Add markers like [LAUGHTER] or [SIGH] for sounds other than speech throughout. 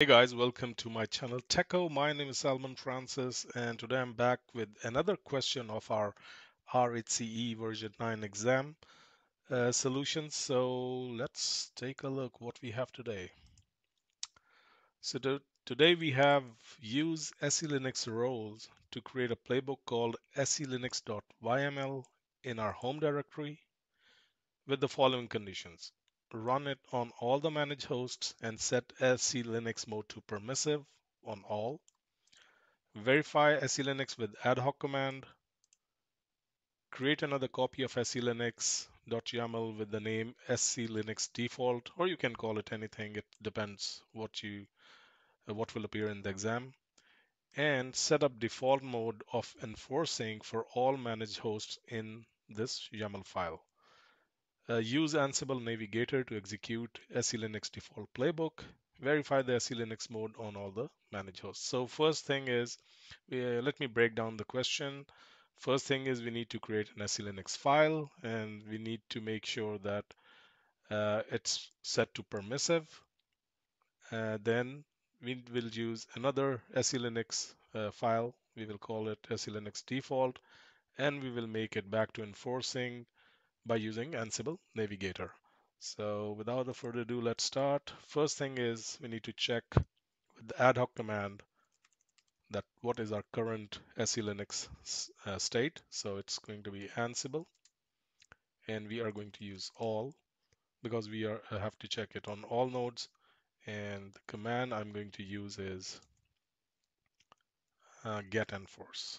Hey guys, welcome to my channel Tekco. My name is Salman Francis, and today I'm back with another question of our RHCE version 9 exam uh, solutions. So let's take a look what we have today. So to, today we have use SELinux roles to create a playbook called selinux.yml in our home directory with the following conditions run it on all the managed hosts and set SE Linux mode to permissive on all. Verify SE Linux with ad hoc command. Create another copy of SE Linux.yaml with the name SE Linux default, or you can call it anything. It depends what you uh, what will appear in the exam. And set up default mode of enforcing for all managed hosts in this YAML file. Uh, use Ansible Navigator to execute SELinux default playbook. Verify the SELinux mode on all the managed hosts. So first thing is, uh, let me break down the question. First thing is we need to create an SELinux file and we need to make sure that uh, it's set to permissive. Uh, then we will use another SELinux uh, file. We will call it SELinux default and we will make it back to enforcing by using Ansible Navigator. So without further ado, let's start. First thing is we need to check with the ad hoc command that what is our current SE Linux uh, state. So it's going to be Ansible and we are going to use all because we are uh, have to check it on all nodes and the command I'm going to use is uh, getenforce.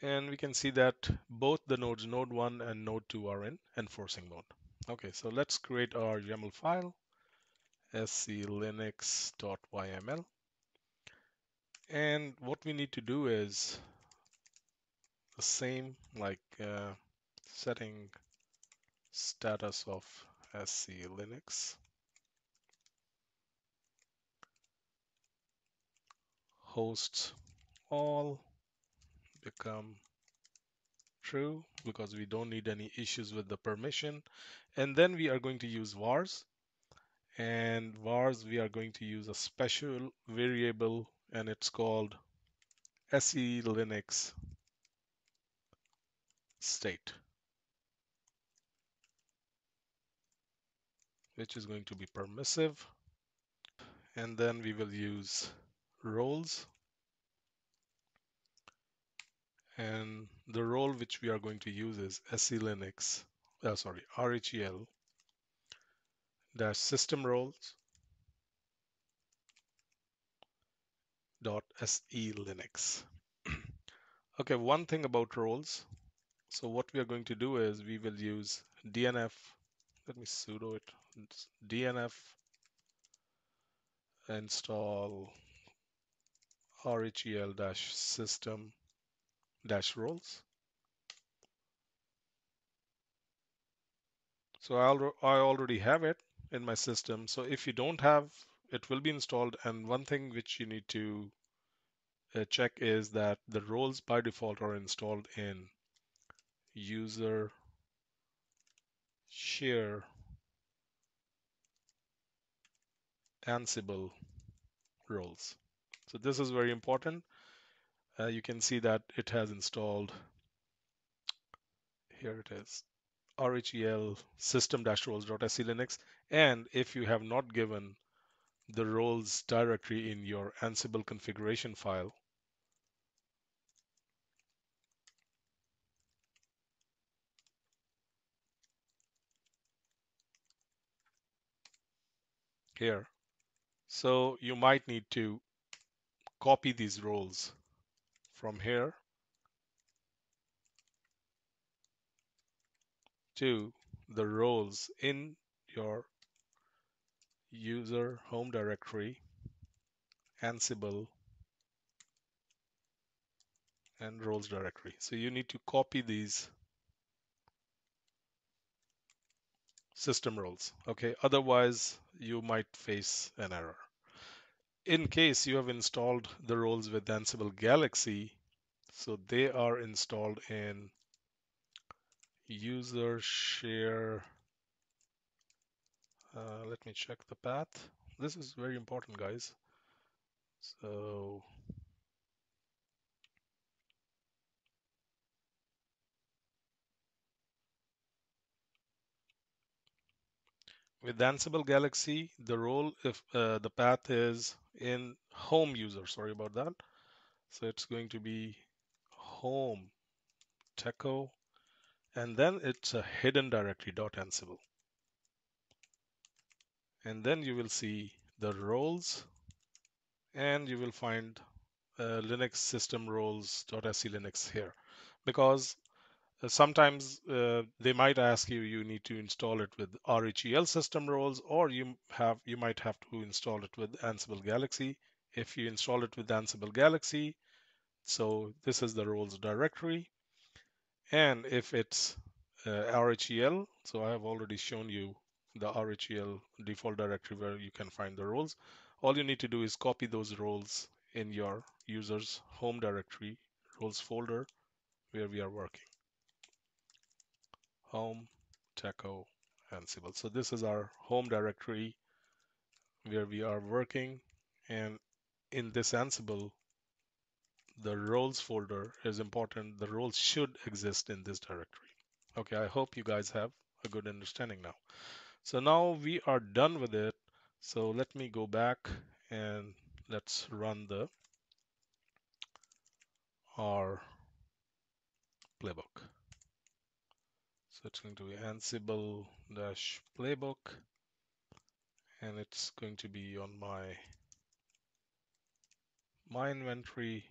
And we can see that both the nodes node 1 and node 2 are in enforcing mode. Okay, so let's create our YAML file, selinux.yml. And what we need to do is the same like uh, setting status of SE Linux. Hosts all become true because we don't need any issues with the permission. And then we are going to use vars. And vars, we are going to use a special variable and it's called SE Linux state, which is going to be permissive. And then we will use roles and the role which we are going to use is SELinux, uh, sorry, RHEL dash system roles dot SE Linux. [CLEARS THROAT] okay, one thing about roles. So what we are going to do is we will use DNF. Let me sudo it. DNF install RHEL dash roles. So I already have it in my system. So if you don't have, it will be installed. And one thing which you need to uh, check is that the roles by default are installed in user share Ansible roles. So this is very important uh, you can see that it has installed, here it is, RHEL system-roles.se Linux. And if you have not given the roles directory in your Ansible configuration file, here. So you might need to copy these roles from here to the roles in your user home directory, Ansible, and roles directory. So you need to copy these system roles. Okay, otherwise you might face an error in case you have installed the roles with Ansible Galaxy, So they are installed in user share. Uh, let me check the path. This is very important, guys. So with Ansible Galaxy, the role if uh, the path is in home user. Sorry about that. So it's going to be home techo, and then it's a hidden directory dot ansible. And then you will see the roles, and you will find uh, Linux system roles roles.se Linux here, because sometimes uh, they might ask you you need to install it with RHEL system roles, or you have you might have to install it with Ansible Galaxy. If you install it with Ansible Galaxy, so this is the roles directory. And if it's uh, RHEL, so I have already shown you the RHEL default directory where you can find the roles. All you need to do is copy those roles in your user's home directory, roles folder, where we are working. Home, Techo, Ansible. So this is our home directory where we are working. And in this Ansible, the roles folder is important. The roles should exist in this directory. Okay, I hope you guys have a good understanding now. So now we are done with it. So let me go back and let's run the our playbook. So it's going to be Ansible dash playbook. And it's going to be on my my inventory.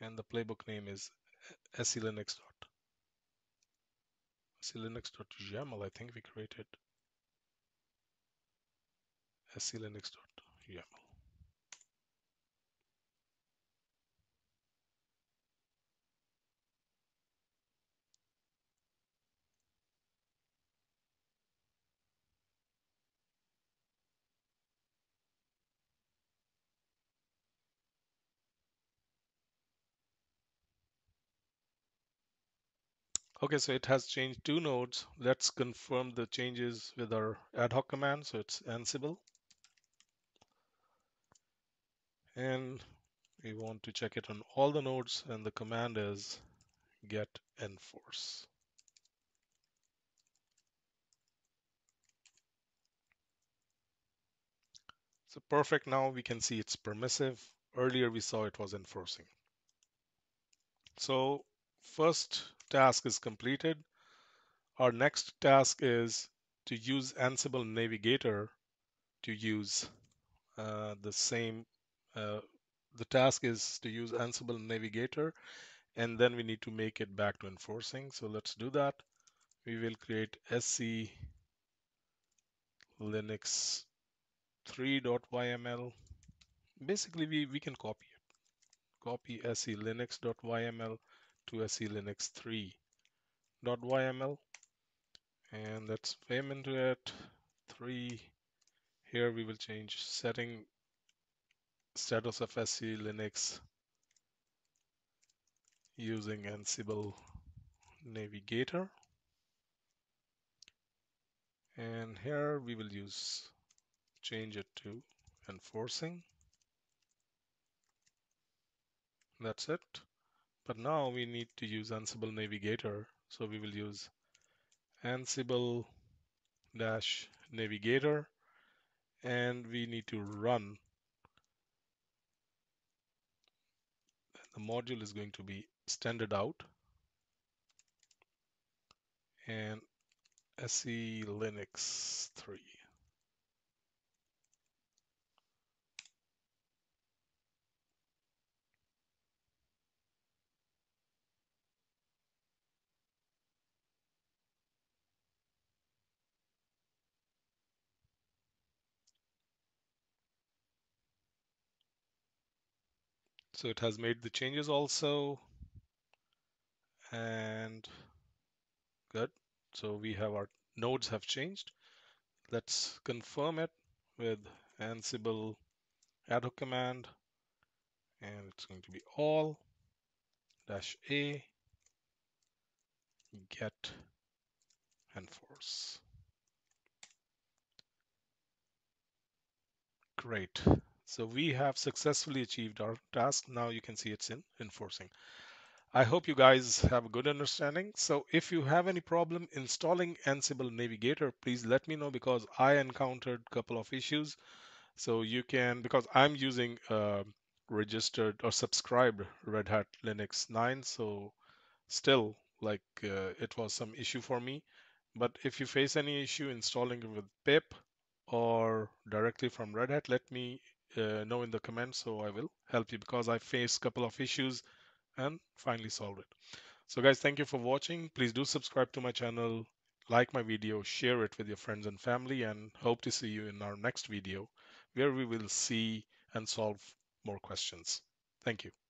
And the playbook name is selinux dot. Selinux.yaml I think we created. Selinux.yaml Okay, so it has changed two nodes. Let's confirm the changes with our ad hoc command. So it's Ansible. And we want to check it on all the nodes and the command is get enforce. So perfect, now we can see it's permissive. Earlier we saw it was enforcing. So first task is completed. Our next task is to use Ansible Navigator to use uh, the same, uh, the task is to use Ansible Navigator and then we need to make it back to enforcing. So let's do that. We will create se linux 3.yml. Basically, we, we can copy it. Copy se linux.yml to se linux 3.yml. And let's vim into it. 3. Here we will change setting status of se linux using Ansible Navigator. And here we will use change it to enforcing. That's it. But now we need to use Ansible Navigator. So we will use Ansible dash Navigator and we need to run. The module is going to be standard out and SE Linux 3. So it has made the changes also and good. So we have our nodes have changed. Let's confirm it with Ansible ad hoc command and it's going to be all dash A get enforce. Great. So we have successfully achieved our task. Now you can see it's in enforcing. I hope you guys have a good understanding. So if you have any problem installing Ansible Navigator, please let me know because I encountered a couple of issues. So you can, because I'm using uh, registered or subscribed Red Hat Linux 9, so still like uh, it was some issue for me. But if you face any issue installing it with pip or directly from Red Hat, let me uh, know in the comments so I will help you because I faced a couple of issues and finally solved it. So guys, thank you for watching. Please do subscribe to my channel, like my video, share it with your friends and family, and hope to see you in our next video where we will see and solve more questions. Thank you.